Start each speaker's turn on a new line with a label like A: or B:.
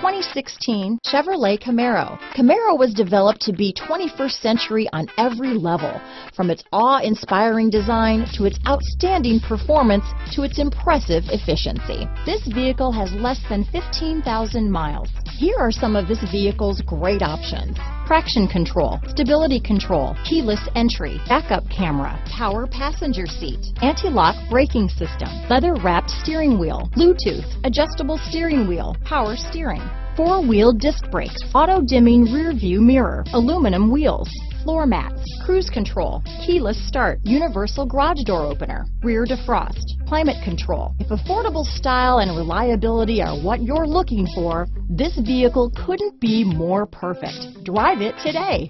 A: 2016 Chevrolet Camaro. Camaro was developed to be 21st century on every level, from its awe-inspiring design to its outstanding performance to its impressive efficiency. This vehicle has less than 15,000 miles. Here are some of this vehicle's great options. Traction control, stability control, keyless entry, backup camera, power passenger seat, anti-lock braking system, leather wrapped steering wheel, Bluetooth, adjustable steering wheel, power steering, four-wheel disc brakes, auto-dimming rear view mirror, aluminum wheels, floor mats, cruise control, keyless start, universal garage door opener, rear defrost, climate control. If affordable style and reliability are what you're looking for, this vehicle couldn't be more perfect. Drive it today.